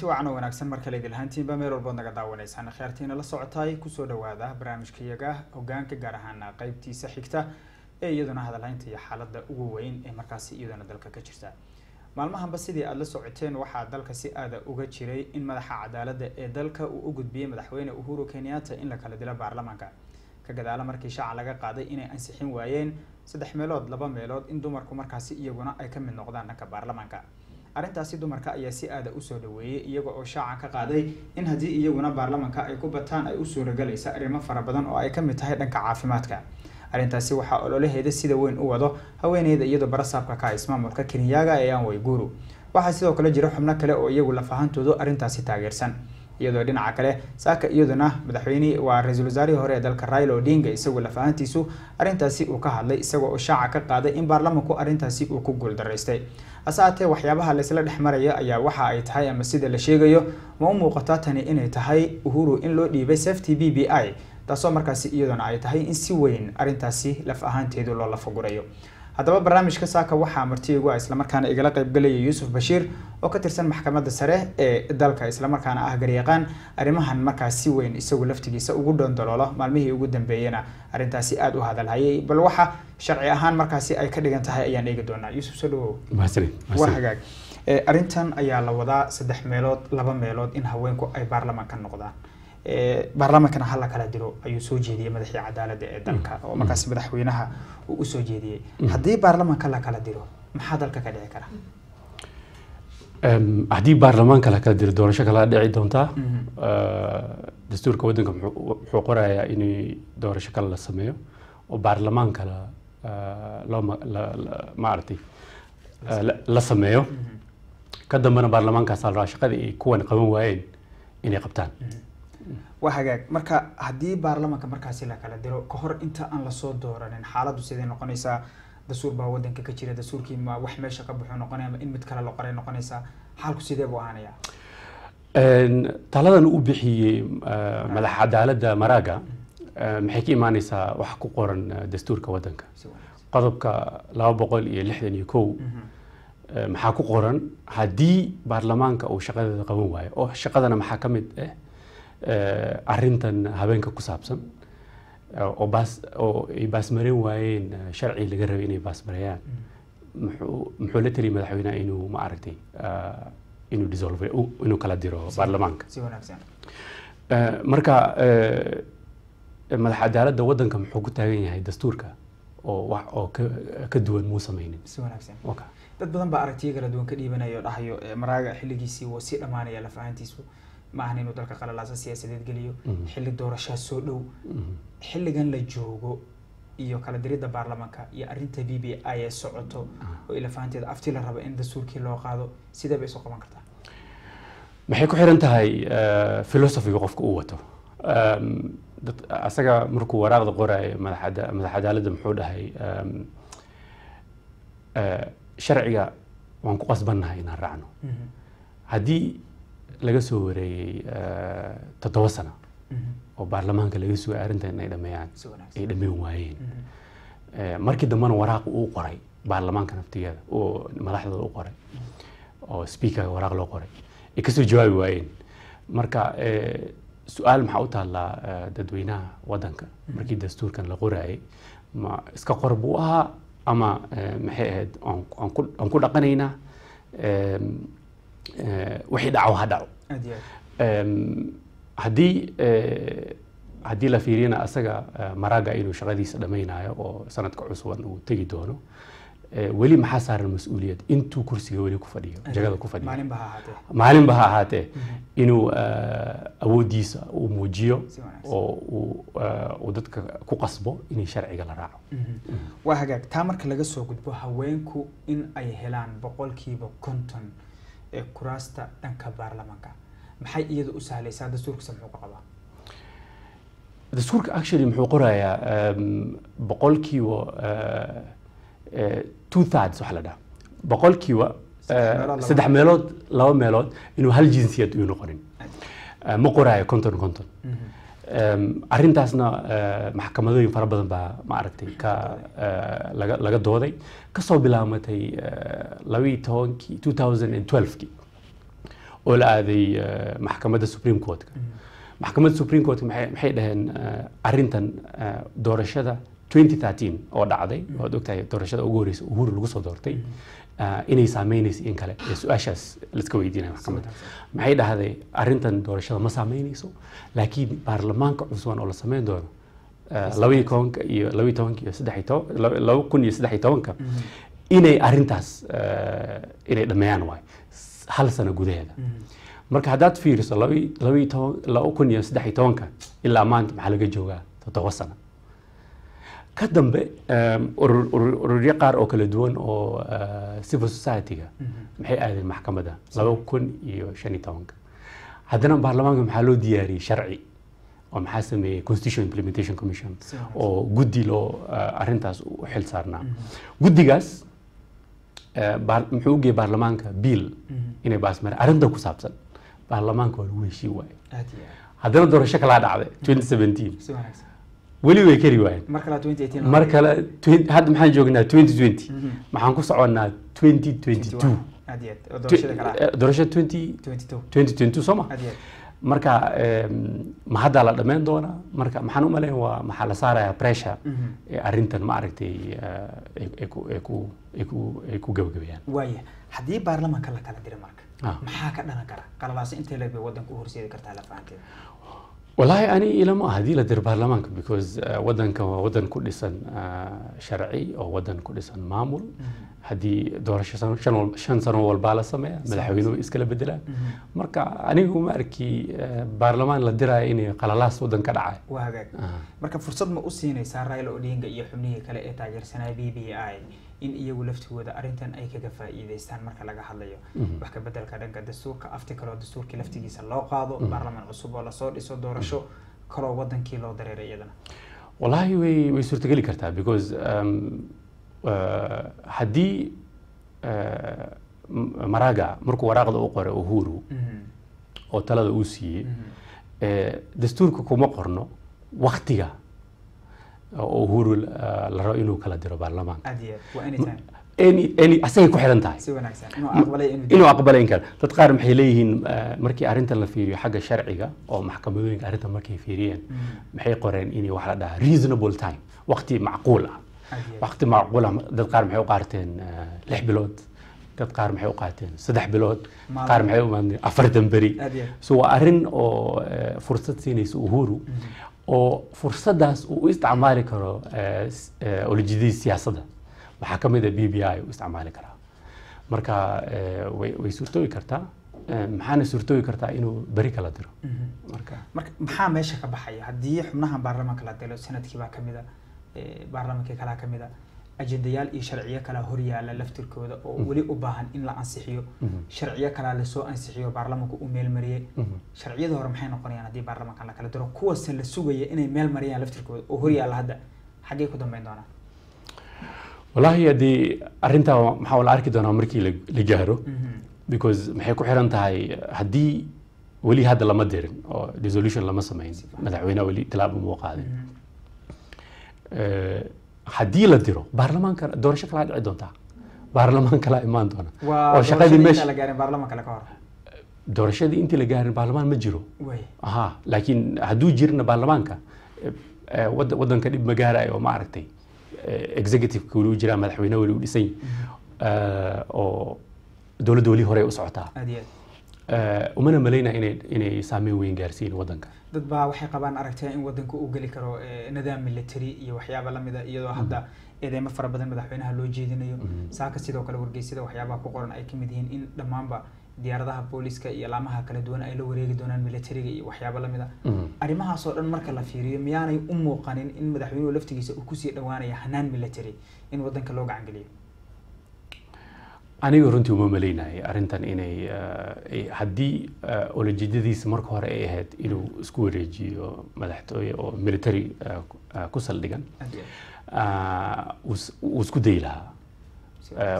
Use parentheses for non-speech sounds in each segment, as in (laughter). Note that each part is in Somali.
kulanti wacan oo wanaagsan mar kale idilhaantiinba meel walbood naga daawanaysaan khiyaartiina la socotaay ku soo dhawaada barnaamijka iyaga hogaanka gaar ahaan qeybtiisa xigta ee iyaduna hadalhaynta iyo xaalada ugu weyn ee markaasi iyaduna dalka ka jirta. Maalmahanba sidii aada la socoteen waxaa dalka si aada uga jiray in madaxa cadaalada ee dalka uu u gudbiyey madaxweyne uhuru kenyatta in la kala dilo baarlamaanka. Ka gadaala markii shaaca laga qaaday inay ansixin waayeen saddex meelood laba meelood in dumarku markaasi iyaguna ay ka mid noqdaan dhanka baarlamaanka arrintaasi dumarka ayaa si aada u soo dhaweeyey iyaga oo shaaca ka qaaday in haddii iyaguna baarlamaanka ay ku bataan ay u suuragalaysa arrimo fara badan oo ay ka mid tahay dhanka caafimaadka. Arrintaasi waxaa ololaheeda sida weyn u wado haweeneyda iyadoo barasaabka ka ismaamulka kenyaga ee aan wayguru waxaa sidoo kale jira xubno kale oo iyagu lafahantoodu arrintaasi taageersan iyadoo dhinaca kale saaka iyaduna madaxweyne waa ra'iisul wasaarihii hore ee dalka raila odinga isagoo lafahantiisu arrintaasi uu ka hadlay isagoo oo shaaca ka qaaday in baarlamanku arrintaasi uu ku guuldaraystay hase haatee waxyaabaha laysla dhex maraya ayaa waxa ay tahay ama sida la sheegayo ma u muuqataa tani inay tahay uhuru in loo dhiibay safety b b i taasoo markaasi iyaduna ay tahay in si weyn arrintaasi laf ahaanteedu loo lafagurayo haddaba barnaamijka saaka waxaa martiigu islamarkaana igala qaybgalaya yuusuf bashiir oo ka tirsan maxkamadda sare ee dalka islamarkaana ah garyaqaan arrimahan markaas si weyn isagu laftigiisa ugu dhoondoloolo maalmihii ugu dambeeyena arrintaasi aada u hadalhayay bal waxa sharci ahaan markaasi ay ka dhigan tahay ayaan eegi doonaa. Yuusuf soo dhawow. Waa hagaag. Arrintan ayaa la wadaa saddex meelood laba meelood in haweenku ay baarlamanka noqdaan baarlamaankana hala kala diro ayuu soo jeediyey madaxii cadaalada ee dalka oo markaas madaxweynaha uu u soo jeediyey haddii baarlamaanka la kala diro maxaa dalka ka dhici kara? Haddii baarlamaanka la kala diro doorasho kala dhici doontaa? Dastuurka waddanka wuxuu qorayaa in doorasho kale la sameeyo oo baarlamaanka loo maaragtay la sameeyo. Ka dambena baarlamaankaas la rabaa shaqadii ay kuwan qaban waayeen inay qabtaan waa hagaag. Marka haddii baarlamaanka markaasi la kala diro ka hor inta aan la soo dooranin xaaladdu siday noqonaysaa? Dastuur baa wadanka ka jira dastuurkii ma wax meesha ka baxuu noqonaya ama in mid kale la qoray noqonaysaa? Xaalku sidee buu ahaanaya taladan u bixiyey madax cadaaladda maraaga maxay ka imaaneysaa wax ku qoran dastuurka waddanka? Qodobka laba boqol iyo lixdan iyo kow. Maxaa ku qoran? Haddii baarlamaanka uu shaqadeeda qaban waayo oo shaqadana maxaa ka mid ah arrintan habeenka ku saabsan oo baas oo ay baasmarin waayeen sharci laga rabay inay baasmareeyaan muxuu muxuu la taliya madaxweynaha inuu ma aragtay inuu dissolve inuu kala diro baarlamaanka. marka madax cadaaladda waddanka muxuu ku taagan yahay dastuurka oo wax oo ka duwan muu sameynin si wanaagsan. Okay. dad badan baa aragtiyo kala duwan ka dhiibanaya oo dhahayo maraaga xilligiisii wuu sii dhammaanaya lafahantiisu ma ahan inuu dalka qalalaasa siyaasadeed geliyo xilli doorashaa soo dhow xilligan la joogo iyo kala diridda baarlamaanka iyo arrinta b b i ee socoto oo ilafahanteeda afti la rabo in dastuurkii loo qaado sidee bay isu qaban kartaa. Maxay ku xiran tahay philosophiga qofka uu wato? Asaga markuu waraaqda qoraayo madax cadaaladda muxuu dhahay sharciga waan ku qasbannahay inaan raacno. Haddii laga soo wareeyey toddoba sano oo baarlamaanka laga sugay arrintan inay dhameeyaan ay dhameyn waayeen. Markii dambena waraaq uu qoray baarlamaanka naftigeeda oo madaxdooda u qoray oo speakerga waraaq loo qoray ay ka soo jawaabi waayeen. Marka su'aal maxaa u taallaa dadweynaha waddanka? Markii dastuurkan la qoraayay ma iska qor buu ahaa ama maxay ahayd aan ku dhaqanaynaa wixii dhaco ha dhaco haddii haddii la fiiriyana asaga maraaga inuu shaqadiisa dhammaynayo oo sanadka cusuban uu tegi doono weli maxaa saaran mas'uuliyad? Intuu kursiga weli ku fadhiyo jagada ku fadhiyo. Maalinba ha ahaatee. Maalinba ha ahaatee. Inuu awooddiisa uu muujiyo oo uu dadka ku qasbo inay sharciga la raaco. Waa hagaag. Taa marka laga soo gudbo haweenku in ay helaan boqolkiiba konton ee kuraasta dhanka baarlamaanka maxay iyada u sahlaysaa? Dastuurkiisa muxuu ka qabaa. Dastuurka actually muxuu qorayaa boqolkiiba two thirds waxa la dhaha. Boqolkiiba saddex meelood laba meelood. inuu hal jinsiyad uu noqonin ma qoraayo konton konton arrintaasna maxkamadooyin fara badan baa ma aragtay ka laga laga dooday. Kasoo bilaamatay labaiyo tobankii two thousand and twelvekii oo la aaday eh, maxkamadda supreme courtka. Maxkamadda supreme court maxay dhaheen eh, arrintan eh, doorashada 2013 oo dhacday waad ogtahay doorashada ugu horeysa uhuru lagu soo doortay. Eh, inay saameynayso in kale. Su'aashaas laiska weydiinaya maxkamadda. Maxay dhahday arrintan doorashada ma saameynayso? Laakiin baarlamaanka cusban oo la sameyn doono eh, labaiyo tobanka iyo labaiyo tobanka iyo saddex iyo toban laba- kun iyo saddex iyo tobanka inay arrintaas eh, inay dhammeeyaan waay. Hal sano gudaheeda. Marka haddaad fiiriso labiyo toban laba kun iyo saddex iyo tobanka ilaa maanta maxaa laga joogaa? Toddoba sano ka dambe ururyo qaar oo kala duwan oo eh, civil society-ga maxay aadeen maxkamadda laba kun iyo shan iyo tobanka. Haddana baarlamaanka maxaa loo diyaariyey? Sharci. Oo maxaa sameeyey? Constitution implementation commission. Oo guddi loo eh, arrintaas u xil saarnaa. Guddigaas eh, muxuu u geeyey baarlamaanka biil inay baasmareen arrinta ku saabsan. Baarlamaanka waa lagu heshii waaye. Haddana doorasho kalaa dhacday 2017 si wanaagsan weli way kari waayeen. Mar kale 2018 mar kale 20 hadda maxaan joognaa 2020 maxaan ku soconnaa 2022 aad iyo aad oo doorashada kala ah Eh, doorasho 20 22 2022 soo ma aad iyo aad marka ma haddaa la dhammayn doonaa marka maxaan u malayn waa maxaa la saarayaa pressure Mhm. ee arrintan ma aragtay eh, ay ku ay ku ay ku ay ku gabagabayaan waaya haddii baarlamaanka la kala dira marka Ah. maxaa ka dhalan kara? Qalalaasi intee leeg bay wadanka u horseedi kartaa la fahanteeda wallaahi ani ilama ah haddii la dir baarlamaanka because uh, wadanka waa wadan ku dhisan uh, sharci oo wadan ku dhisan maamul. Mm-hmm. Haddii doorasho shan sano walbaa la sameeya madaxweynuhu iskala bedelaan. Mm-hmm. Marka anigu ma arki uh, baarlamaan la diraya inay qalalaas wadan ka dhacay. Marka fursad ma u siinaysaa raila odinga iyo xubnihii kale ee taageersanaya b b i? in iyagu laftigooda arintan ay kaga faaiideystaan marka laga hadlayo. Mhm. Wax ka bedelka dhanka dastuurka afti kaleo dastuurkii laftigiisa loo qaado mhm. baarlamaan cusub oo la soo dhiso doorasho mhm. kaloo wadankii loo dareeray iyadana. Wallahi way way suurtageli kartaa because um, uh, haddii uh, maraga markuu waraaqda u qoray uhuru oo talada uu siiyey dastuurka kuma qorno waktiga oo uhuru eh, la rabo inuu kala diro baarlamaanka. Asagay ku xiran tahay. Inuu aqbalay inuu inuu aqbalayn karo dad qaar maxay leeyihiin eh, markii arrintan la fiiriyo xagga sharciga oo maxkamadooyinka arrintan markay fiiriyeen maxay qoreen inay wax la dhahaa reasonable time. Waqti macquul ah. Waqti macquul ah. Dad qaar maxay u qaateen eh, lix bilood? Dad qaar maxay u qaateen saddex bilood? Qaar maxay u afartan beri so waa arrin oo fursad siinaysa uhuru oo fursaddaas uu u isticmaali karo eh, eh, olojidii siyaasadda. Waxaa ka mid a b b i u isticmaali karaa. Marka eh, way suurtoobi kartaa maxaana suurtoobi kartaa inuu beri kala diro. Marka marka maxaa meesha ka baxaya? Haddii xubnahan baarlamaanka la dilo sannadkii baa ka mid a eh, baarlamaankii kalaa ka mid a ajendayaal iyo sharciyo kalaa horyaala laftirkooda oo weli u baahan in la ansixiyo. Sharciyo kalaa la soo ansixiyo baarlamaanku u meelmariyey sharciyada hore maxay noqonayaan haddii baarlamaankan la kala diro kuwase la sugaya inay meel mariyaan laftirkooda oo horyaala hadda. Xaggee ku dambeyn doonaan wallaahi haddii arrintaa maxaa la arki doonaa markii la gaaro. Because maxay ku xiran tahay haddii weli hadda lama dirin oo resolution lama samayn madaxweynaha weli tilaabo muu qaadin. Eh, haddii la diro baarlamaanka doorasho kalaa dhici doontaa? Baarlamaan kalaa imaan doona oo shaqadii doorashadii meesha intii la gaarin baarlamaan ma jiro. Aha laakiin hadduu jirna baarlamaanka eh, eh, wad- wadanka dhib ma gaarayo oo ma aragtay. Eh, executive-ka weli u jiraa madaxweyne weli u dhisan oo dowladda weli hore u socotaa. Umana malaynaa inay inay saameyn weyn gaarsiin wadanka dad baa waxay qabaan aragtida in wadanka uu geli karo eh, nidaam military iyo waxyaaba lamida iyadoo hadda eedeymo fara badan madaxweynaha loo jeedinayo. Saaka sidoo kale wargeysyada waxyaabaha ku qoran ay ka mid yihiin in dhammaanba diyaaradaha booliska iyo laamaha kala duwan ay la wareegi doonaan militariga iyo waxyaaba lamida Mhm. arrimahaasoo dhan marka la fiiriyo miyaanay u muuqanin in madaxweynuhu laftigiisa uu ku sii dhawaanaya hanaan military in wadanka loo gacan geliyo aniga runtii uma malaynaya arrintan inay eh, haddii eh, olajeedadiisa marka hore ay ahayd inuu isku wareejiyo madaxtooye oo military eh, ku- saldhigan aad iyo ah, uu is- uu isku dayi lahaa.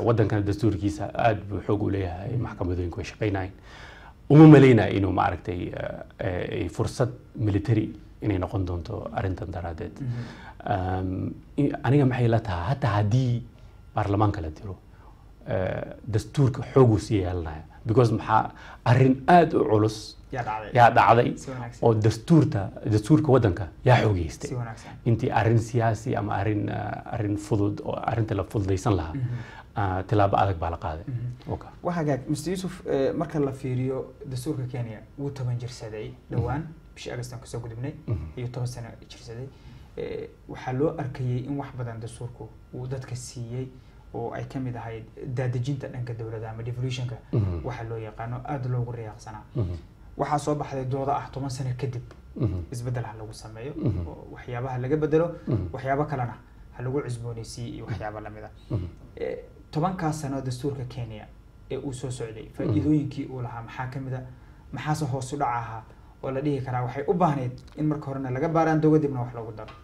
Wadankana dastuurkiisa aad buu xoog u leeyahay maxkamadooyinku way shaqaynayeen uma malaynaya inuu maaragtay ay fursad military inay noqon doonto arrintan daraadeed Um, i- aniga maxay la tahay hataa haddii baarlamaanka la diro dastuurka xooguu sii yeelanaya because maxaa arrin aada u culus yaa dhacday. oo dastuurta dastuurka waddanka yaa xoogeystay intii arrin siyaasi ama arrin arrin fudud oo arrinta la fududaysan lahaa ah, tilaabo adag baa la qaaday. Oka. waa hagaag mr. Yuusuf marka la fiiriyo dastuurka kenya wuu toban jirsaday dhowaan bishii agast aan ka soo gudubnay iyo toban sano jirsaday. Waxaa loo arkayay in wax badan dastuurku uu dadka siiyey oo ay ka mid ahayd daadejinta dhanka dowladda ama devolutionka mhm. waxa loo yaqaano aada loogu riyaaqsanaa. Mhm. Waxaa soo baxday dooda ah toban sano kadib mhm. isbeddel ha lagu sameeyo waxyaabaha laga bedelo waxyaabo kalena ha lagu cusbooneysiiye iyo waxyaabo la mid a ah. e, tobankaas sano dastuurka kenya ee uu soo socday faaiidooyinkii uu lahaa maxaa ka mid a ah, maxaase hoosu dhac dhaca ahaa oo la dhihi karaa waxay u baahnayd in marka horena laga baaraandooga dibna wax loogu daro.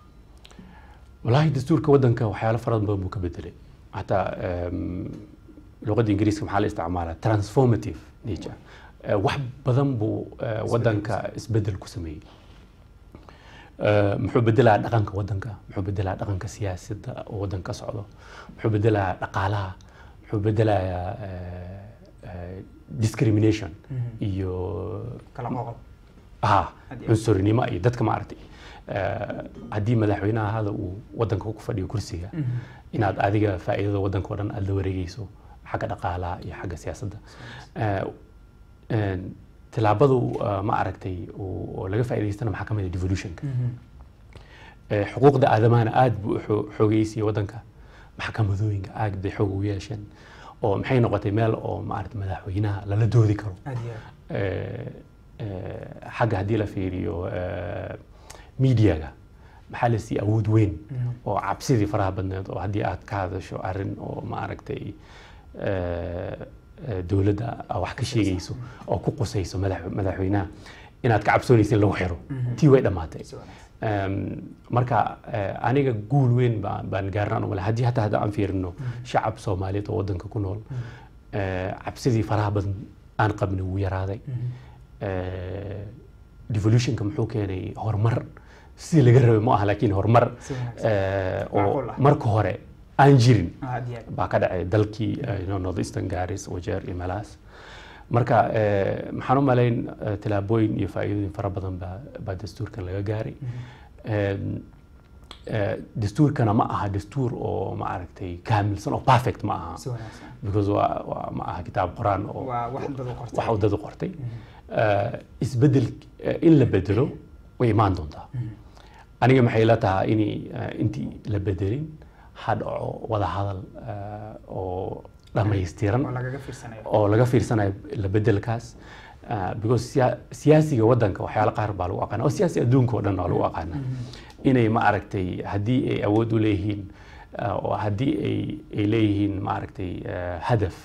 Wallaahi dastuurka waddanka waxyaalo farad badan buu ka bedelay xataa em, luqadda ingiriiska maxaa la isticmaalaa transformative nature. wax badan buu waddanka isbeddel ku sameeyey muxuu bedelayaa dhaqanka waddanka muxuu bedelayaa dhaqanka siyaasadda oo waddanka ka socdo muxuu bedelayaa dhaqaalaha muxuu bedelayaa discrimination. iyo ah Had iyo- dadka maaragtay haddii madaxweynaha hada uu wadanka ku fadhiyo kursiga inaad adiga faa'iidada wadanka oo dhan aada la wareegeyso xagga dhaqaalaha iyo xagga siyaasadda. Eh, een, tilaabadu eh, ma aragtay oo laga faa'iidaystana maxaa ka mid ah devolutionka. Eh, xuquuqda aadamahana aada buu u xoo- xoogeysiyey wadanka maxkamadooyinka aad bay xoog ugu yeesheen oo maxay noqotay meel oo maaragtay madaxweynaha lala doodi karo? Eh, eh, xagga haddii la fiiriyo eh, mediaga maxaa la siiyey awood weyn Mhm. oo cabsidii faraha badneed oo haddii aad ka hadasho arrin oo maaragtay eh, eh, dowladda wax ka sheegayso oo ku qusayso madax- madaxweynaha inaad ka cabsoonaysa in lagu xiro. Mhm. tii way dhammaatay. Marka eh, aniga guul weyn baan gaarnaan umale haddii hataa hadda aan fiirino shacab soomaaliyeed oo wadanka ku nool cabsidii faraha badan aan qabnay wuu yaraaday. Devolutionka muxuu keenay horumar sidii laga rabay ma aha laakiin horumar eh, oo ah. marka hore aan jirin aad baa ka dhacay dalkii eh, you know, north eastern garis wajeer iyo meelahaas marka eh, maxaan u malayn tilaabooyin iyo faa'iidooyin fara badan baa dastuurkan laga gaaray. Eh, dastuurkana ma aha dastuur oo ma aragtay kaamilsan oo perfect ma aha. Because waa, ma aha kitaab quraan oo wax dad u qortay. Eh, isbeddel in la bedelo way imaan doontaa aniga maxay la tahay in intii la bedelin? Ha dhaco wada hadal eh, oo dhammaystiran oo laga fiirsanayo la bedelkaas. Ah, because siya- siyaasiga wadanka waxyaalo qaar baa lagu aqaana oo siyaasi adduunka oo dhan waa lagu aqaana inay ma aragtay haddii ay awood u leeyihiin oo haddii ay ay leeyihiin ma aragtay ah, hadaf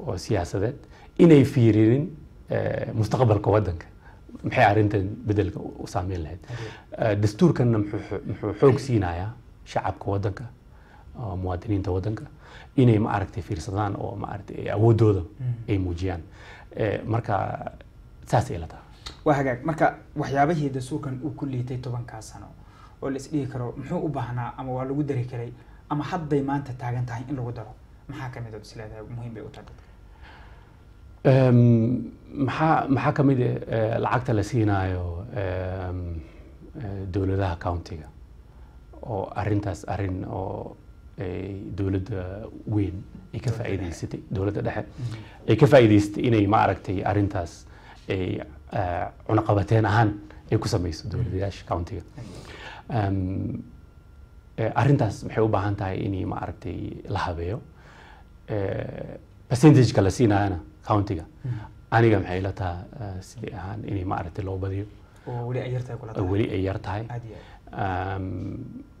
oo siyaasadeed inay fiirinin eh, mustaqbalka wadanka maxay arrintan bedelka u saameyn lahayd? Ah, dastuurkanna muxuu xo- muxuu xoog siinayaa shacabka wadanka muwaadiniinta wadanka inay ma aragtay fiirsadaan oo ma aragtay ay awooddooda ay muujiyaan. Marka saasay la tahay. Waa hagaag. Marka waxyaabihii dastuurkan uu ku liitay tobankaa sano oo la isdhihi karo muxuu u baahnaa ama waa lagu dari karay ama hadday maanta taagan tahay in lagu daro? Maxaa ka mid ood isleedahay muhiim bay u tahay? dadka maxaa maxaa ka mid ah eh, lacagta la siinaayo eh, dowladaha countiga oo arrintaas arrin oo dowladda weyn ay ka faa'iidaysatay dowladda dhexe. Ay ka faa'iidaysatay inay ma aragtay arrintaas ay eh, cunaqabateen ahaan ay ku samayso dowladayaasha countiga Em, eh, arrintaas maxay u baahan tahay inay ma aragtay la habeeyo? Eh, percentageka la siinaayana countiga aniga maxay la tahay eh, sidii ahaan inay ma aragtay loo badiyo? Weli ay yar tahay Em,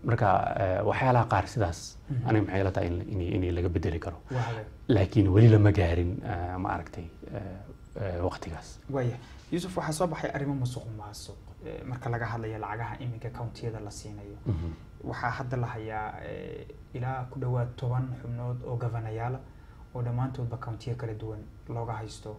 marka eh, waxyaalaha qaar sidaas aniga maxay la tahay in- in- inay laga bedeli karo. Laakiin weli lama gaarin eh, ma aragtay eh, waqtigaas. Waaya yuusuf waxaa soo baxay arrimo musuq maasuq marka laga hadlayo lacagaha iminka countiyada la siinayo. Mhm. waxaa hadda la hayaa ilaa ku dhowaad toban xubnood oo gavanayaala oo dhammaantoodba countiyo kala duwan looga haysto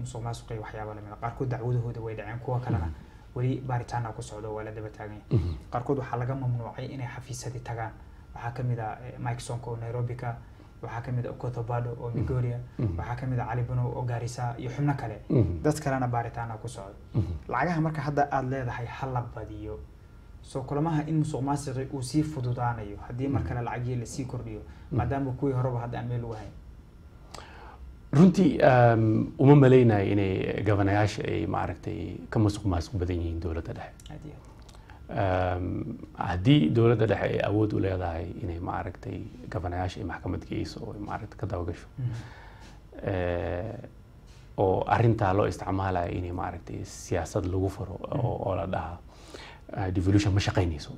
musuq maasuq iyo waxyaaba la mid a qaarkood dacwadahooda way dhaceen kuwa kalena weli baaritaana ku socdo waa la daba taagan yahay Mhm. qaarkood waxaa laga mamnuucay inay xafiisadii tagaan. Waxaa ka mid ah eh, mike sonko oo nairobi ka waxaa ka mid a cotobado oo migoria waxaa ka mid a cali bunow oo gaarisa iyo xubno kale. Dad kalena baaritaana ku socdo. Lacagaha marka hadda aada leedahay ha la badiyo. Soo kulamaha in musuq maasiqi uu sii fududaanayo haddii mar kale lacagihii la sii kordhiyo maadaama kuwii horeba hadda aan meel ugu hayn runtii um, uma malaynayo inay gabanayaasha ay maaragtay ka masuq maasuq badan yihiin dowladda dhexe. Um, haddii dowladda dhexe ay awood u leedahay inay maaragtay gabanayaasha ay maxkamad geyso oo ay maaragtay ka dabagasho aad Eh, oo arintaa loo isticmaalayo inay maaragtay siyaasad lagu furo oo oo la dhahaa eh, devolution ma shaqaynayso.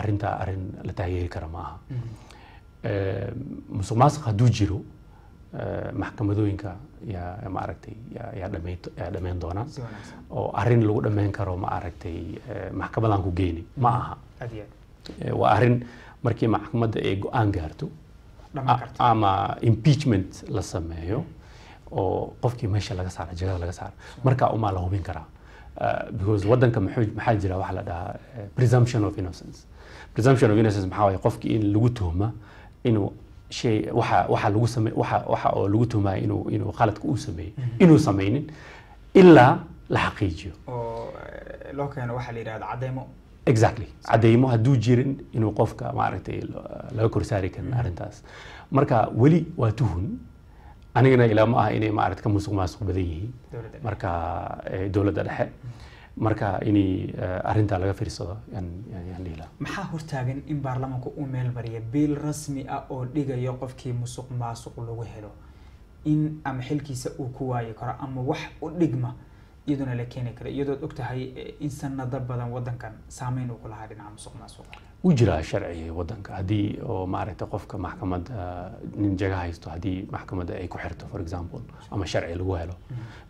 Arintaa arrin la taageeri kara ma aha musuq maasuq hadduu jiro maxkamadooyinka yaa maaragtay yaa dhameyn doonaan oo arrin lagu dhameyn karo ma aragtay eh, maxkamadaan ku geyni ma aha. Eh, waa arrin markii maxkamadda ay go'aan gaarto ama impeachment la sameeyo oo qofkii meesha laga saara jagada laga saara. Markaa umaa la hubin karaa. Uh, because wadanka maxaa jira waxa la dhahaa eh, presumption of innocence. Presumption of innocence maxaa waaye qofkii in lagu tuhma inuu shay waxa waxa lagu same waxa waxa oo lagu tuhmaya inuu inuu khaladka uu sameeyey inuu sameynin ilaa la xaqiijiyo. Oo eh, loo keeno waxaa la yidhahda cadeymo exactly. Cadeymo hadduu jirin inuu qofka maaragtay laga korsaari karin arrintaas. Marka weli waa tuhun. Anigana ilaa ma aha inay maaragta ka musuq maasuq badan yihiin. Marka eh, dowladda dhexe marka inay eh, arrintaa laga fiirsado maxaa hortaagan in baarlamaanku uu meel mariya biil rasmi ah oo dhigayo qofkii musuq maasuq lagu helo? In ama xilkiisa uu ku waayi karo ama wax u dhigma iyaduna la keeni karo? Iyadood og tahay eh, in sanado badan wadankan saameyn uu ku lahaa dhinaca musuq maasuqa wuu jiraa sharci wadanka haddii oo maaragtay qofka maxkamadda nin jaga haysto haddii maxkamadda ay ku xirto for example ama sharci lagu helo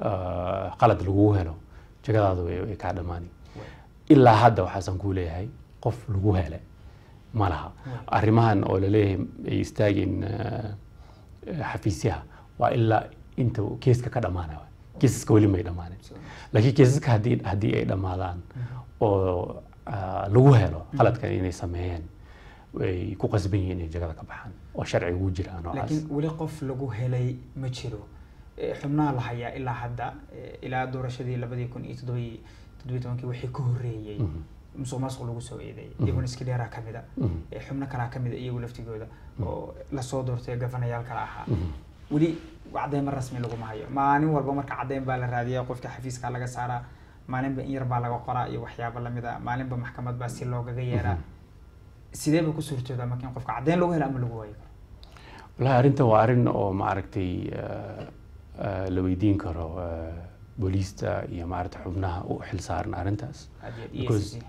eh, qalad lagu helo jagadaada way kaa dhammaani. Ilaa hadda waxaasan kuu leeyahay qof lagu hele ma laha. Arrimahan oo la leeyahay ay istaageen eh, xafiisyaha waa ilaa inta keeska ka dhammaanaya. Keesaska weli may dhammaanin laakiin keesaska haddii haddii ay dhammaadaan oo ah, lagu helo qaladkan inay sameeyeen way ku qasban yihiin inay jagada ka baxaan. Oo sharciga ugu jira noocaas laakiin weli qof lagu helay ma jiro xubnaha la hayaa ilaa hadda ilaa doorashadii labadii kun iyo toddobiyi toddobiyi tobankii wixii ka horreeyey musuq maasuq lagu soo eedeeyay. Iyaguna iska dheeraa ka mid a Mhm. Eh, xubno kalaa ka mid a iyagu laftigooda. Oo la soo doortay gafanayaal kala ahaa. Weli cadeymo rasmi laguma hayo. Maalin walba marka cadeyn baa la raadiyaa qofka xafiiska laga saaraa maalinba in yar baa laga qoraa iyo waxyaabo la mid a maalinba maxkamad baa si loogaga yeeraa. Sidee ba ku suurtoodaa marka in qofka cadeyn lagu helo ama lagu waayi karo walahi arrintan waa arrin oo maaragtay la weydiin karo booliista iyo maaragtay xubnaha u xil saaran arrintaas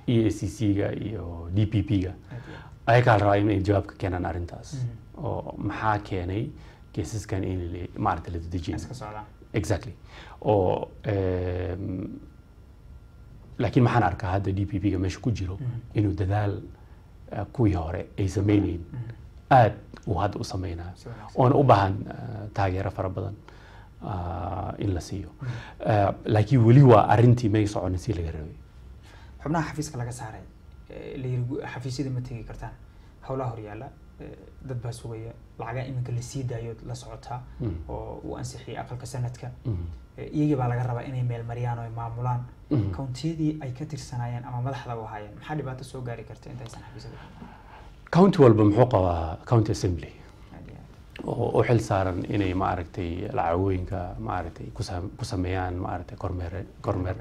e a c c-ga iyo d p iyo aad. ayagaa rabaa inay jawaab ka keenaan arrintaas Mhm. oo maxaa keenay keesaskan in maaragtay la socdaan exactly. oo laakiin maxaan arkaa hadda d p p-ga meesha ku jiro inuu dadaal kuwii hore ay sameynayn aad uu hadda u sameynayo oona u baahan taageero fara badan in la siiyo Eh, laakiin weli waa arrintii may soconin si laga rabay xubnaha xafiiska laga saaray eh, la yiri xafiisyada ma tegi kartaan howlaha horyaala eh, dad baa sugaya lacagaa iminka la sii daayo la socotaa Mm. oo uu ansixiyay aqalka sanadka. Eh, iyagii baa laga rabaa inay meel mariyaan oo ay maamulaan Mhm. kountiyadii ay ka tirsanaayeen ama madaxda u ahaayeen maxaa dhibaato soo gaari karta intaysan xafiisyada county walba muxuu qabaa county assembly. Oo u xil saaran inay maaragtay lacagooyinka maaragtay ku sam- ku sameeyaan maaragtay kormeer kormeer.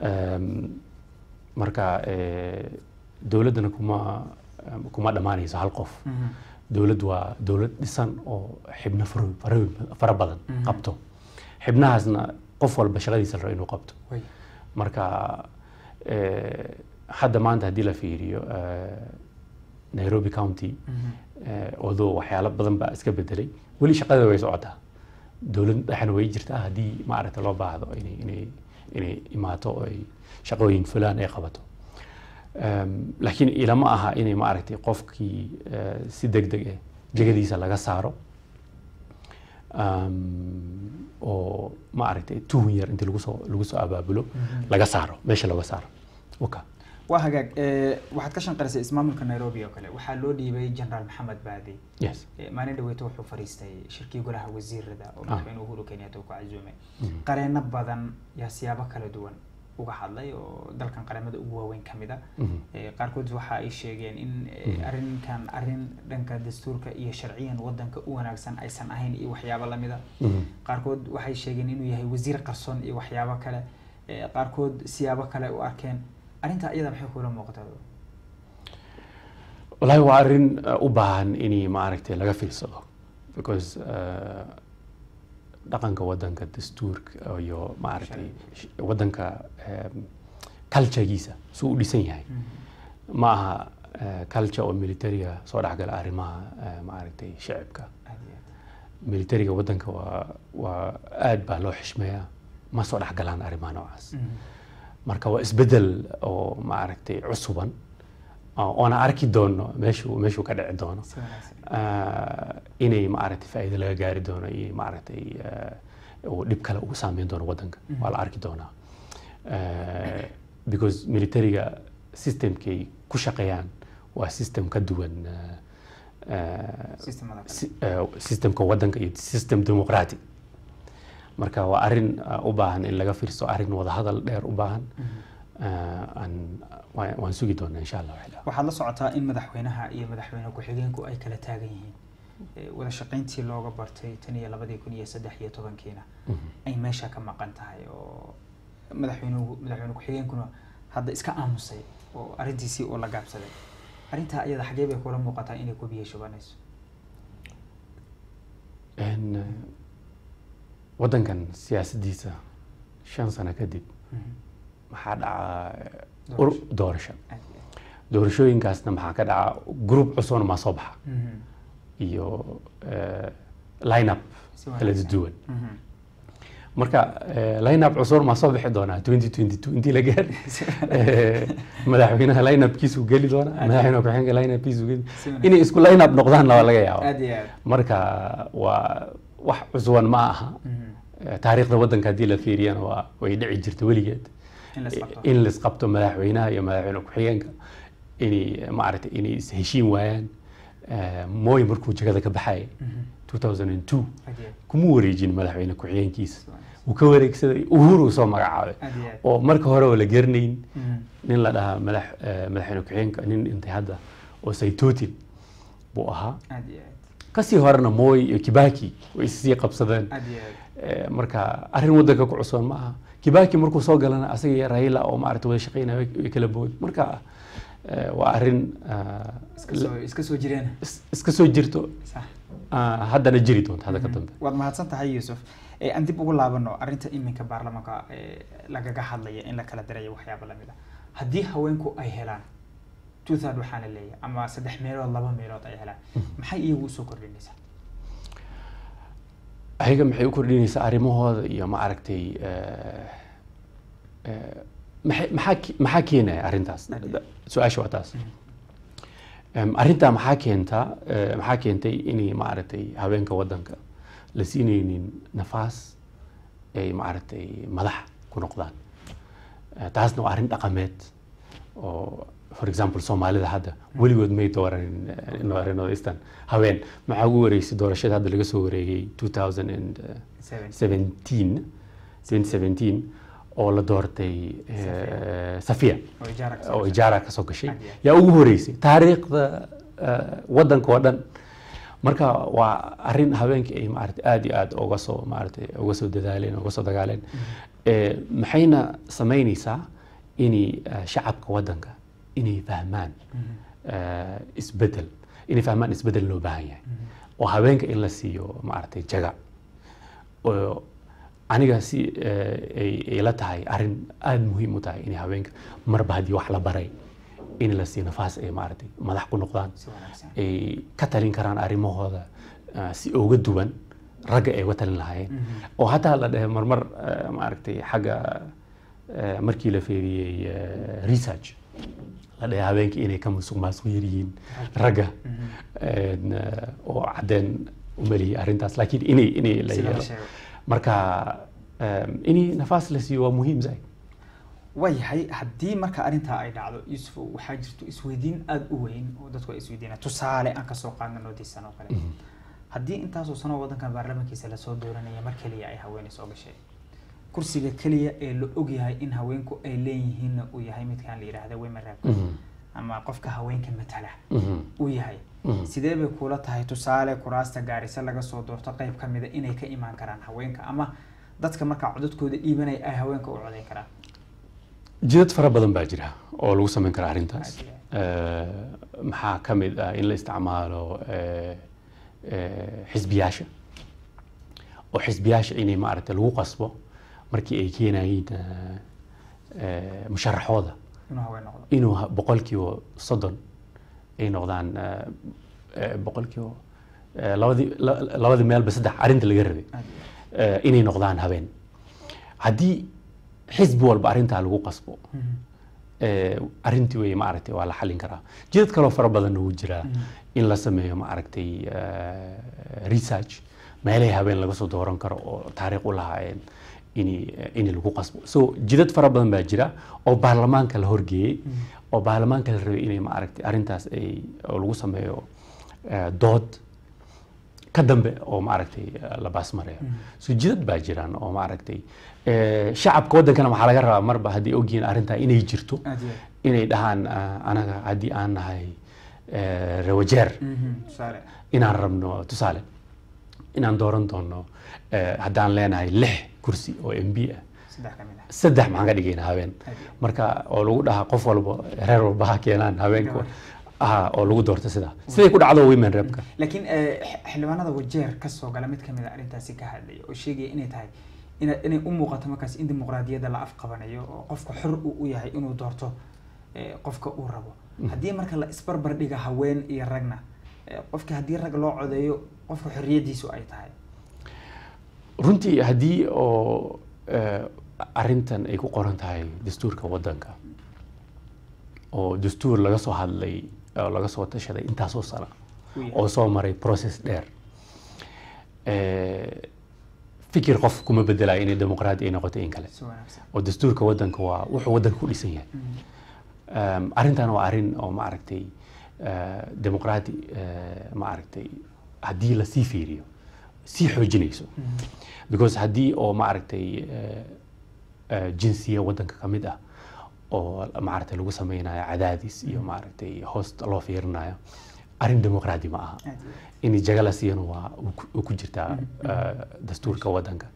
Em, marka eh, dowladdana kuma kuma dhammaanayso hal qof. Mhm. dowladd waa dowlad dhisan oo xibno fara badan Mhm. qabto. Xibnahaasna qof walba shaqadiisa rabo inuu qabto. Marka eh, hadda maanta haddii la fiiriyo eh, nairobi county Eh, although waxyaalo badan baa iska bedelay weli shaqada way socotaa. Dowlad dhexna way jirtaa haddii maaragta loo baahdo inay inay inay imaato oo ay shaqooyin fulaan ay qabato. Em, laakiin ilama aha inay maaragtay qofkii eh, si deg deg ah jegadiisa laga saaro. Em, oo maaragtay tuhun yar intii lagu soo lagu soo abaabulo laga saaro meesha laga saaro. Waka waa hagaag waxaad ka shanqarisay ismaamulka nairobi oo kale waxaa loo dhiibay generaal maxamed baadi maalin dhaweeto wuxuu fariistay shirkii golaha wasiirada oo Ah. madaxweyne uhuru kenyatta uu ku casuumay Mhm. qareeno badan yaa siyaabo kala duwan uga hadlay oo dalkan qareemada ugu waaweyn ka mid a Mhm. Eh, qaarkood waxa ay sheegeen in Mhm. arrinkan arrin dhanka dastuurka iyo sharciyan wadanka u wanaagsan aysan ahayn iyo waxyaabo lamida Mhm. qaarkood waxay sheegeen inuu yahay wasiir qarsoon iyo waxyaabo kale qaarkood siyaabo kale u arkeen arrintaa iyada maxay kula muuqataa? Wallaahi waa arrin uh, u baahan in maaragtay laga fiirsado. Because uh, dhaqanka wadanka dastuurka iyo maaragtay wadanka um, culturegiisa suu u dhisan yahay. Ma aha uh, culture oo militariga soo dhexgala arrimaha uh, maaragtay aad militariga wadanka waa waa aad baa loo xishmeeyaa. Ma soo dhexgalaan arrimaha noocaas. Mhm. Marka waa isbeddel oo maaragtay cusuban oo- oona arki doono meeshuu meeshuu ka dhici doono. Ah, inay maaragtay faa'iido laga gaari doono iyo maaragtay ah, uu dhib kale ugu saameyn doono wadanka Mhm. waa la arki doonaa. Ah, because militariga systemkay ku shaqeeyaan waa system ka duwan systemka wadanka iyo system dimuqraati marka waa arrin ah, u baahan in laga fiirso arrin wadahadal dheer u baahan. Mhm. Ah, aan- waan sugi doonaa insha allah waxaad la socotaa in madaxweynaha iyo madaxweyne ku-xigeenku ay kala taagan yihiin. Eh, wada shaqayntii looga bartay tan iyo labadii kun iyo saddex iyo tobankiina Mhm. ay meesha ka maqan tahay oo madaxweynuhu madaxweyne ku-xigeenkuna hadda iska aamusay oo arrintiisii oo la gaabsaday. Arrintaa iyada xagee bay kula muuqataa inay ku biyo shubanayso Wadankan siyaasaddiisa shan sano kadib. Mhm. maxaa dhaca Doorasho. doorashooyinkaasna maxaa ka dhaca group cusubna maa soo baxa. Mhm. iyo eh, line-up Si kala duwan. Mhm. marka eh, line-up cusub maa soo bixi doonaa? 2022 intii la gaari (laughs) Eh, madaxweynaha line-upkiisu geli doonaa? Aad. madaxweyne ku-xigeenka line-upkiisu geli inay isku line-up noqdaan waa laga aad marka waa wax cusuban ma aha Mhm. Eh, taariikhda wadanka haddii la fiiriyana waa way dhici jirta weligeed in la isqabto in la isqabto madaxweynaha iyo madaxweyne ku-xigeenka inay maaragtay inay is heshiin waayaan Eh, mooy markuu jagada ka baxayay. 2002 aad iyo aad. kuma wareejin madaxweyne ku-xigeenkiisa wuu ka wareegsaday uhuru soo magacaabay oo marka hore oo la garanayn Mhm. nin la dhahaa madax eh, madaxweyne ku-xigeenka nin dhintay hadda oo saytotin buu ahaa. Ka sii horena mooy iyo kibaki way issii qabsadeen. Marka arrin wadanka ku cusban ma aha. Kibaki markuu soo galana asaga raila oo maaragtay wada shaqeynaya way kala bood. Marka waa arrin iska soo jirto. Haddana jiri doonto hadda ka dambe. Waad mahadsan tahay yuusuf aan dib ugu laabano arrinta iminka baarlamaanka lagaga hadlaya in la kala dirayo waxyaabo la mid ah. Haddii haweenku ay helaan two third waxaa la leeyahay ama saddex meelood laba meelood ay helaan. Maxay iyagu u soo kordhinaysaa ayaga maxay u kordhinaysaa arrimahooda iyo maaragtay eh, eh, maxay- maxaa ke- maxaa keenaya arrintaas? Su'aasha waa taas. Em, arrintaa maxaa keentaa eh, maxaa keentay inay maaragtay haweenka wadanka la siinaynin nafaas ay maaragtay madax ku noqdaan? Eh, taasna waa arrin dhaqameed oo for example soomaalida hadda weligood may dooranin eh, northeastern haween maxaa ugu wareegsay doorashada hadda laga soo wareegay 2017 Seven. 2017 oo la doortay eh, safiya. Oo ijaara ka oo soo ijaara ka soo gashay. Yaa ugu horeysay taariikhda eh, wadanka oo dhan. Marka waa arrin haweenkii ay maarata aad iyo aad uga soo maarata uga soo dadaaleen uga soo dagaaleen. Eh, maxayna samaynaysaa inay shacabka wadanka inay fahmaan isbeddel inay fahmaan isbeddel loo baahan yahay oo haweenka in la siiyo maaragtay jaga oo aniga si ay la tahay arrin aada muhiim u tahay inay haweenka marba haddii wax la baray in la siiyo nafaas ay maaragtay madax ku noqdaan ay ka talin karaan arrimahooda si uga duwan ragga ay uga talin lahaayeen oo hataa la dhahay marmar maaragtay xagga markii la feeriyey research la dhahay haweenkii inay ka musuq maasuq yar yihiin ragga Mhm. Eh, oo caddeen umaliyay arrintaas. Laakiin inay inay la yeelo. marka inay nafaas la siiyo waa muhiim zaid. Waayahay haddii marka arrintaa ay dhacdo yusuf waxaa jirto isweydiin aada u weyn oo dadku ay isweydiinaan tusaale aan ka soo qaadna noodiisan oo kale. Haddii intaasoo sano waddankan baarlamankiisa la soo dooranaya mar keliya ay haweeney soo gashay kursiga keliya ee la ogyahay in haweenku ay leeyihiinna uu yahay midkaan la yidhaahda women rep ama qofka haweenka matala uu yahay. Sidee bay kula tahay? Tusaale kuraasta gaarisa laga soo doorto qayb ka mida inay ka imaan karaan haweenka ama dadka markaa codadkooda dhiibanaya ay haweenka u codayn karaan? Jidad fara badan baa jira oo lagu samayn kara arrintaas. Maxaa ka mid ah in la isticmaalo xisbiyaasha? Oo xisbiyaasha inay maaragtay lagu qasbo markii ay keenayiin musharaxooda inuu boqolkiiba soddon ay noqdaan boqolkiiba labadii labadii meelba saddex arrinta laga rabay. Inay noqdaan habeen haddii xisbi walba arrintaa lagu qasbo arrintii wey maaragtay waa la xallin karaa. Jidad kaloo fara badanna wuu jiraa in la sameeyo maaragtay research. Meelahay habeen laga soo dooran karo oo taariikh u lahaayeen in lagu qasbo so jidad fara badan baa jira oo baarlamaanka la horgeeyey oo baarlamaanka la rabay inay maaragtay arrintaas ay oo lagu sameeyo dood ka dambe oo maaragtay la baasmarayo so jidad baa jiraan oo maaragtay shacabka waddankana waxaa laga rabaa marba haddii ogyihiin arrintaa inay jirto inay dhahaan anaga haddii aan nahay rewajeer inaan rabno tusaale. Inaan dooran doono haddaan leenahay lix kursi oo m b ah. Saddex maxaan ka dhigaynaa habeen. Marka oo lagu dhahaa qof walba reer walba ha keenaan habeenka aha oo lagu doorto sidaa. Siday ku dhacdo women repka. Laakiin xildhibaanada wajeer ka soo gala mid ka mid a arrintaasi ka hadlaya oo sheegaya inay tahay ina inay u muuqato markaas in dimuqraadiyadda la afqabanayo oo qofka xor uu u yahay inuu doorto qofka uu rabo. Haddii marka la isbarbar dhiga haween iyo ragna qofka haddii rag loo codeeyo qofka xorriyaddiisu ay tahay runtii haddii oo arrintan ay ku qoran tahay dastuurka waddanka oo dastuur laga soo hadlay oo laga soo tashaday intaasoo sano oo soo maray process dheer fikir qof kuma bedelayo inay dimuqraadi ay noqoto in kale. Oo dastuurka waddanka waa wuxuu waddanka ku dhisan yahay. Arrintan waa arrin oo maaragtay dimuqraadi maaragtay haddii la sii fiiriyo sii xoojinayso. Because haddii oo maaragtay jinsiya waddanka ka mid ah oo maaragtay lagu sameynayo cadaadis iyo maaragtay hoos loo fiirinayo arrin dimuqraadi ma aha. In jaga la siiyana waa ku jirtaa dastuurka waddanka.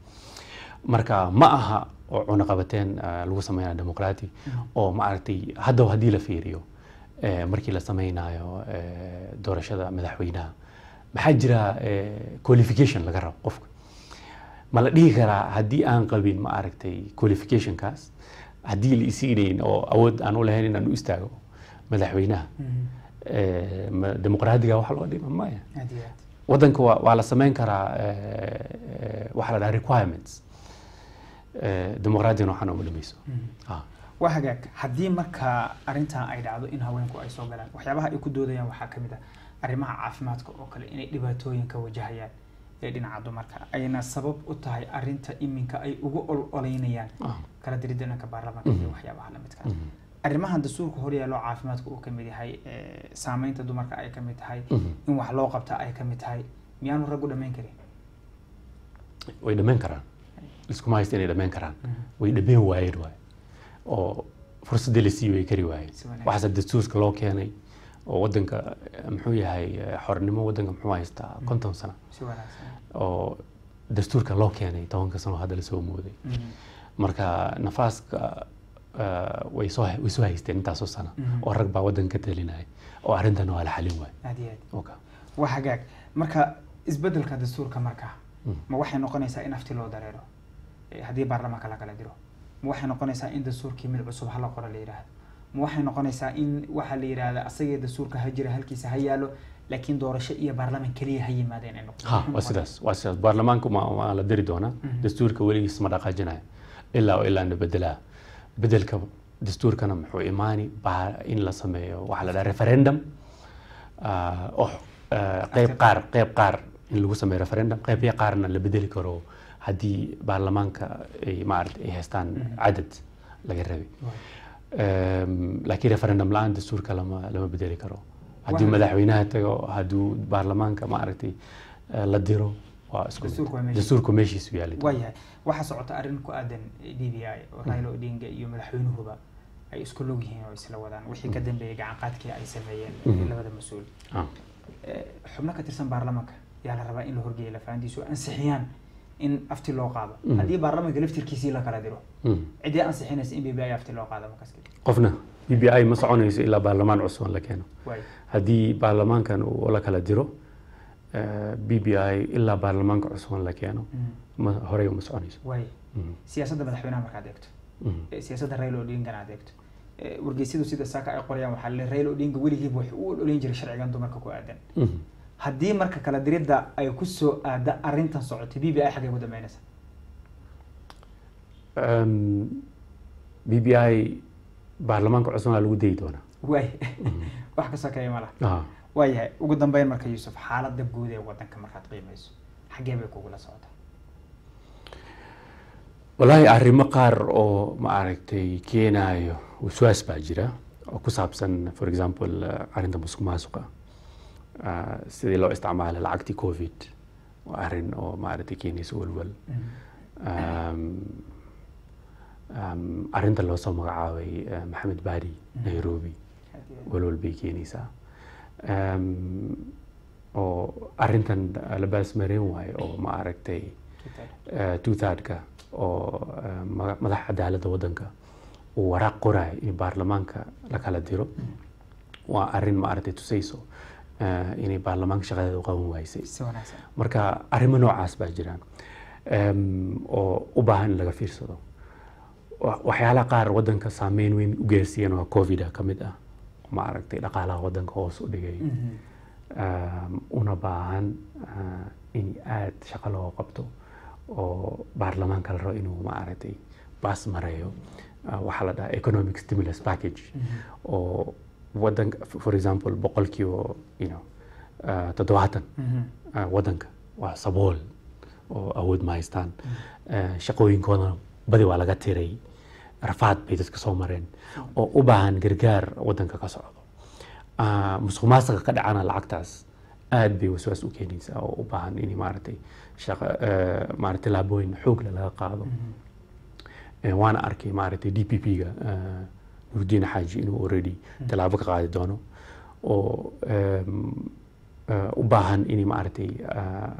Marka ma aha oo cunaqabateen lagu sameynayo dimuqraadi oo maaragtay hadda haddii la fiiriyo markii la sameynayo doorashada madaxweynaha maxaa jira qualification laga rabo qofka? Ma la dhihi karaa haddii aan qabin ma aragtay qualificationkaas haddii la isiinayn oo awood aan u lahayn inaan u istaago madaxweynaha. Dimuqraadiga wax loo dhima maya waddanka waa la sameyn karaa waxaa la dhaha requirements. Dimuqraadiyana waxaan uma dhamayso. Waa hagaag. Haddii marka arrintan ay dhacdo in haweenku ay soo galaan waxyaabaha ay ku doodayaan waxaa ka mid ah arrimaha caafimaadka oo kale inay dhibaatooyinka wajahayaan ee dhinaca dumarka ayna sabab u tahay arrinta iminka ay ugu ololeynayaan kala diridda dhanka baarlamaanka iyo waxyaabaha lamidka arrimahan dastuurka horyaallo caafimaadka uu ka mid yahay saameynta dumarka ay ka mid tahay in wax loo qabta ay ka mid tahay miyaanu raggu dhammayn karin? Way dhammayn karaan. Iskuma haysta inay dhammayn karaan. Way dhammayn waayeen waay. Oo fursaddii la sii way kari waayeen. Waxaase dastuurka loo keenay oo waddanka muxuu yahay xornimo waddanka muxuu haystaa? Konton sano. Oo dastuurka loo keenay tobanka sano hadda la soo mooday. Marka nafaaska way soo way soo haysteen intaasoo sano. Oo rag baa waddanka ka talinaya oo arrintan waa la xalin waay waa hagaag marka isbeddelka dastuurka marka ma waxay noqonaysaa in afti loo dareero? Haddii baarlamaanka la kala diro ma waxay noqonaysaa in dastuurkii mid cusub hala qoro la yidhaahdo waxay noqonaysaa in waxaa la yidhaahda asagee dastuurka ha jira halkiisa ha yaalo laakiin doorasho iyo baarlamaan keliya ha yimaadeen ay noqoto ha waa sidaas waa sidaas. Baarlamaanku ma la diri doonaa dastuurka weligiis ma dhaqaajinayo ilaa oo ilaa na bedelaa bedelka dastuurkana muxuu imaani in la sameeyo waxaa la dhaha referendum. Oo qeyb qaar. qeyb qaar in lagu sameeyo referendum. Qeybya qaarna la bedeli karo haddii baarlamaanka ay maarata ay haystaan cadad laga rabay laakiin referendum la'aan dastuurka lama lama bedeli karo. Haddii madaxweynaha tago hadduu baarlamaanka maaragtay eh, la diro waa meeshiisu yaali waayahay waxaa socota arrin ku aadan d b i oo raila odinga iyo madaxweynuhuba ay isku log yihiin oo isla wadaan. Wixii ka dambeeyay gacan qaadkii ay sameeyeen Mhm. labada mas'uul. Ah. Eh, xubno ka tirsan baarlamaanka yaa la rabaa in la horgeeyo lafahantiisu ansixiyaan in afti loo qaado Mhm. haddii baarlamaanka laftirkiisii la kala diro Mm. ciddii ansixinaysa in b b i afti loo qaado markaas qofna b b i ma soconayso ilaa baarlamaan cusub la keeno haddii baarlamaankan uu la kala diro eh, b b i ilaa baarlamaanka cusub la keeno Mhm. ma horey uma soconayso Mm. siyaasadda madaxweynaha markaad eegto Mm. eh, siyaasadda raila odingana aad eegto Eh, wargeysyadu sida saaka ay qorayaan waxaa le raila odinga weligiiba wuxuu u ololayn jiray sharcigan dumarka ku aadan Mm. Haddii marka kala diridda ay ku soo aada arrintan socotay b b i xaggay ugu dambeynaysa b b i baarlamaanka cusub lagu dayi doonaa. Waay wax ka sokeeya ma laha Ah. waayahay ugu dambeyn marka yuusuf xaaladda guud ee waddanka markaad qiimayso xaggee bay kugula socotaa? Wallaahi arrimo qaar oo ma aragtay keenayo waswaas baa jira oo ku saabsan for example arrinta musuq maasuqa sidii loo isticmaalay lacagtii covid waa arrin oo ma aragtay keenaysa walwal Um, um, arrinta loo soo magacaabay maxamed baari nairobi walwal bay keenaysaa oo arrintan la baasmareen waayo oo ma aragtay two thirdka oo ma- madaxa cadaaladda waddanka uu waraaq qorayo in baarlamaanka la kala diro waa arrin ma aragtay tusayso inay baarlamaanka shaqadeeda u qaban waysay. Marka arrimo noocaas baa jiraan. Oo u baahan in laga fiirsado. Wa- waxyaalaha qaar waddanka saameyn weyn u gaarsiiyeen waa covid ka mid ah. Ma aragtay dhaqaalaha waddanka hoos u dhigay. Mhm. um, una baahan uh, in aad shaqo loo qabto oo baarlamaanka la rabo inuu maaragtay baas mareeyo. Uh, waxaa la dhahaa economic stimulus package. Oo wadanka for example boqolkiiba you know, uh, toddobaatan Mhm. uh, wadanka. Waa sabool oo awood ma haystaan uh, shaqooyinkoodana badi waa laga tiray. Rafaad bay dadka soo mareen oo u baahan gargaar wadanka ka socdo. Ah, musuq maasuqa ka dhacana lacagtaas aad bay waswaas u keenaysaa oo u baahan in maaragtay maaragtay tallaabooyin xoog leh laga qaado. Eh, waana arkay maaragtay d p p-ga nurdiin xaaji inuu already tallaabo ka qaadi doono oo eh, u baahan in maaragtay ah,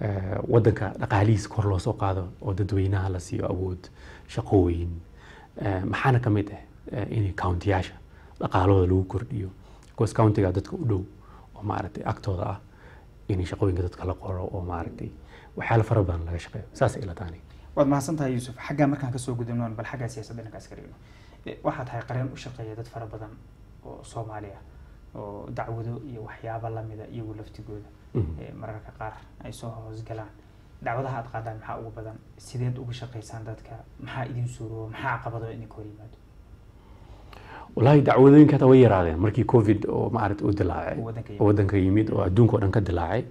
eh, waddanka dhaqaalihiisa kor loo soo qaado oo dadweynaha la siiyo awood shaqooyin maxaana ka mid ah in countiyaasha dhaqaalahooda lagu kordhiyo? Because countiga dadka u dhow oo maaragtay agtooda ah in shaqooyinka dadka la qoro oo maaragtay waxyaalo fara badan laga shaqeeyo. Saasay ila taani. Waad mahadsan tahay yuusuf. Xaggaa markaan ka soo gudubnoon bal xaggaa siyaasadda inaan kaas karigno Eh, waxaa tahay qareen u shaqeeya dad fara badan oo soomaali ah oo dacwado iyo waxyaaba lamida iyagu laftigooda. Mhm. eh, mararka qaar ay soo hoosgalaan dacwadaha aad qaadaan maxaa ugu badan? Sideed uga shaqaysaan dadka maxaa idin suuroobo? Maxaa caqabado idinka hor yimaado? Wallaahi dacwadooyinka hata way yaraadeen markii covid oo maaragtay u dilaacay. Oo waddanka yimid. oo adduunka oo dhan ka dilaacay.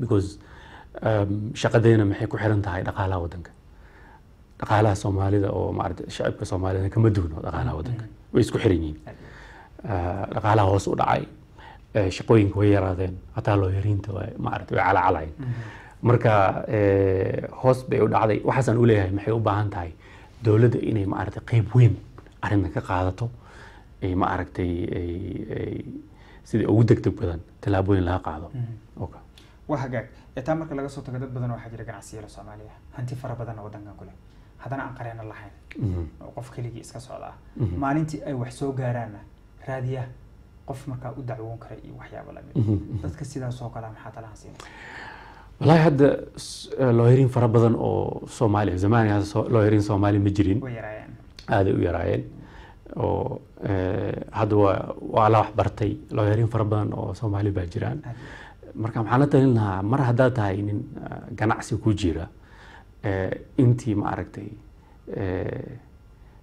Because um, shaqadeena maxay ku xiran tahay dhaqaalaha waddanka dhaqaalaha soomaalida oo maaragtay shacabka soomaalida kama duwno dhaqaalaha waddanka way isku xiran yihiin. Ah, dhaqaalaha hoos u dhacay eh, shaqooyinka way yaraadeen hataa loo yariinta way maaragtay way calacalayn. Marka eh, hoos bay u dhacday. Waxaasaan u leeyahay maxay u baahan tahay? Dowladda inay maaragtay qayb weyn arrintan ka qaadato ay maaragtay ay- ay sidai ugu degdeg badan tallaabooyin laga qaado. Mhm. Okay. waa hagaag taa marka laga soo tago dad badan waxaa jira ganacsiyada soomaaliya. Hanti fara badan oo waddankan ku leh haddana aan qareena lahayn. Mhm. oo qof keligii iska socda. Ah Mhm. maalintii ay wax soo gaaraanna raadiya qof markaa u dacwoon kara iyo waxyaaba la mid Mhm, mhm. dadka sidaas oo kale maxaa talahan siina wallaahi hadda eh, looyarin fara badan oo soomaaliya zamaan looyarin soomaali ma jirin. Aaday u yaraayeen oo eh, hadda waa waa la wax bartay fara badan oo soomaali baa jiraan. Marka waxaan la talin lahaa mar haddaad tahay nin ah, ganacsi ku jira intii maaragtay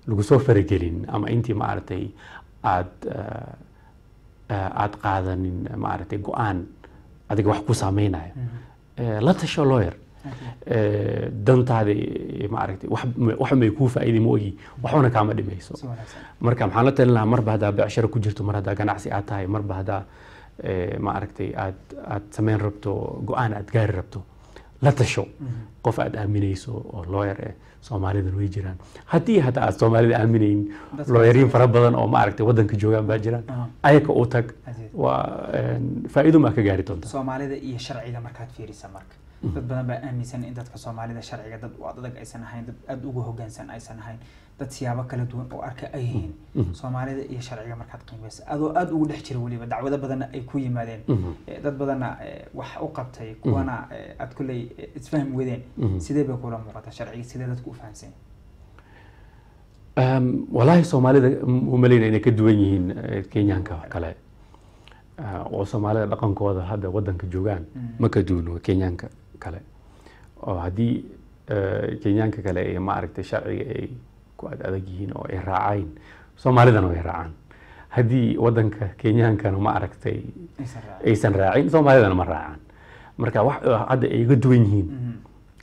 lagu soo faragelin ama intii maaragtay aad ah, ah, aad qaadanin maaragtay go'aan adiga wax ku saameynaya Mhm. Eh, la tasho lawyer. Dantaada maaragtay wax may kuu faa'iiday ma ogi waxbana kaama dhimayso marka maxaan la talin lahaa marba haddaa becsharo ku jirto mar haddaa ganacsi aad tahay marba haddaa maaragtay aad aad samayn rabto go'aan aad gaari rabto la tasho. Qof aad aaminayso oo lawyer eh soomaalidan way jiraan. Haddii hadda aad soomaalida aaminayn lawyeriin fara badan oo maaragtay waddanka joogaan baa jiraan. Ayaka u tag. Waa faa'iido maa ka gaari doonta soomaalida iyo sharciga markaad fiirisa marka dad badan baa aaminsan in dadka soomaalida sharciga dad u adag aysan ahayn dad aada ugu hogaansan aysan ahayn dad siyaabo kala duwan oo arka ay yihiin. Mhm. soomaalida iyo sharciga markaad qiimeysa adoo aada ugu dhex jira weliba dacwado badanna ay ku yimaadeen. Mhm. Eh, dad badanna eh, wax u qabtay kuwana eh, aad kulley isfahmi wadeen sidee bay kula muuqata sharciga? Sidee dadku u fahamsan walaahi soomaalida u maleyna inay ka duwan yihiin kenyaanka kale. Ah, oo soomaalida dhaqankooda hadda wadanka joogaan Mm. ma ka duwano kenyaanka kale. Oo haddii kenyaanka kale ay maaragtay sharciga ay ku ad adag yihiin oo ay raacaan soomaalidana way raacaan. Haddii wadanka kenyaankana ma aragtay aysan raacin. soomaalidana ma raacaan. Marka wax hadda ay ga duwan yihiin Mhm.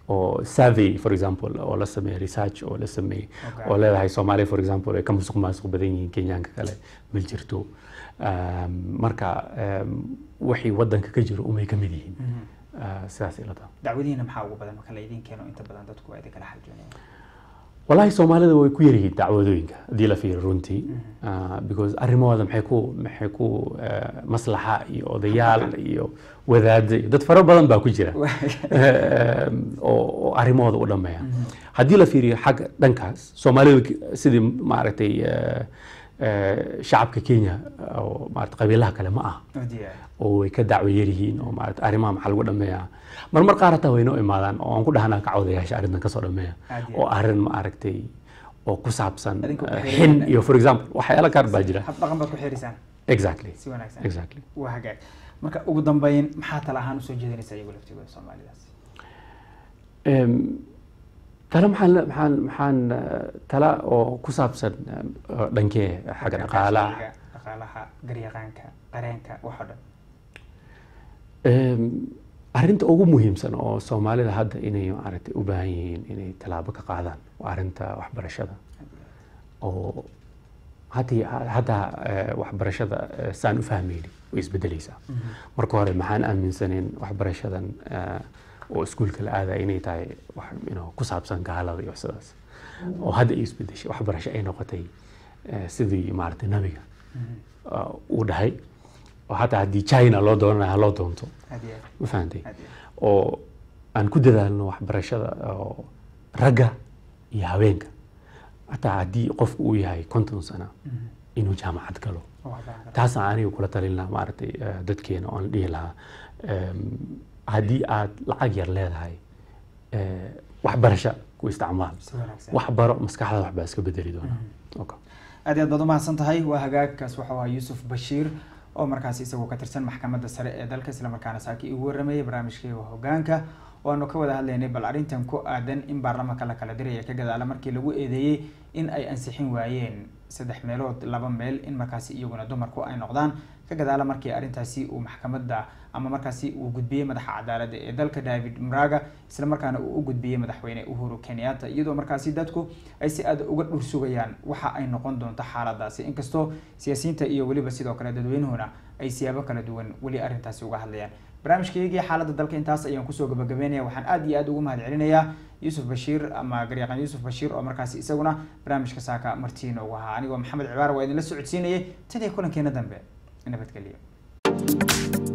oo survey for example oo la sameeyo research oo la sameeyo oo leedahay soomaaliya for example ay ka musuq maasuq badan yihiin kenyaanka kale ma jirto. Um, marka um, wixii wadanka ka jiro umay ka mid yihiin. Mhm. Uh, sidaas ila tahay. Dacwadihiina maxaa ugu badan? Marka la idiin keeno inta badan dadku ay kala xajoonayaan walahi soomaalida way ku yaryihiin dacwadooyinka haddii la fiiriyo runtii. Mhm. Uh, because arrimahooda maxay ku maxay ku uh, maslaxa iyo odayaal iyo wadaada iyo dad fara badan baa ku jira. Um, (laughs) oo oo arrimahooda u dhameeya haddii la fiiriyo xagga dhankaas soomaalida sidii maaragtay eh, eh, shacabka kenya oo maarata qabiilaha kale ma ah oo way ka dacwo yaryihiin oo maarata arrimaha maxaa lagu dhameeyaa. Marmar qaar hataa way noo imaadaan oo aan ku dhahnaa kacwadayaasha arrintan ka soo dhameeya. Iyo oo arrin maaragtay oo ku saabsan xin iyo for example waxyaala qaar baa jira. Exactly. Exactly. Waa hagaag. Marka ugu dambeyn maxaa tala ahaan u soo jeedinaysaa iyagu laftigooda soomaalidaas Tala maxaan maxaan eh, tala oo ku saabsan eh, dhankee xagga dhaqaalaha. Dhaqaalaha garyaqaanka qareenka wax oo dhan. Em, arrinta ugu muhiimsan oo soomaalida hadda inay maaragtay u baahan yihiin inay tallaabo ka qaadaan waa arrinta waxbarashada. Oo haddii hadda eh, waxbarashada eh, saan u fahmayni way isbedelaysaa marka hore maxaan aaminsanayn waxbarashadan eh, oo iskuulka la aadaya inay tahay ku saabsan gaalada iyo sidaas. Oo hadda ay isbedeshay waxbarasho ay noqotay eh, sidii maaragtay nabiga uh, uu dhahay. Oo hataa haddii china loo doonanayo ha loo doonto. Ma fahantay oo aan ku dadaalno waxbarashada ragga iyo haweenka hataa haddii qofku uu yahay konton sano Mhm. inuu jaamacad galo. Taasaan aniga kula talin lahaa maaragtay eh, dadkeena oon dhihi lahaa haddii aad lacag yar leedahay eh, waxbarasho ku isticmaal. Wax baro maskaxdaada waxbaa iska bedeli doona. Okay. aad aad baad umahadsan tahay. Waa hagaagkaas waxau ahaa yuusuf bashiir oo markaasi isagoo ka tirsan maxkamadda sare ee dalka islamarkaana saaki igu waramayay barnaamijkeyga hogaanka waanu ka wada hadlaynay bal arrintan ku aadan in baarlamaanka la kala diraya ka gadaala markii lagu eedeeyey in ay ansixin waayeen saddex meelood laba meel in markaasi iyaguna dumarku ay noqdaan ka gadaala markii arrintaasi uu maxkamadda ama markaasi uu gudbiyey madaxa cadaaladda ee dalka david mraga isla markaana uu u gudbiyey madaxweyne uhuru kenyatta iyadoo markaasi dadku ay si aad uga dhur sugayaan waxa ay noqon doonto xaaladaasi. Inkastoo siyaasiyiinta iyo weliba sidoo kale dadweynuhuna ay siyaabo kala duwan weli arrintaasi uga hadlayaan. Barnaamijkaygii xaaladda dalka intaas ayaan ku soo gabagabeynaya. Waxaan aad iyo aad ugu mahad celinayaa yuusuf bashiir ama garyaqaan yuusuf bashiir oo markaasi isaguna barnaamijka saaka martiina ugu ahaa. Anigoo maxamed cibaar waa idinla socodsiinayay. Tan iyo kulankeena dambe धन्यवाद के लिए।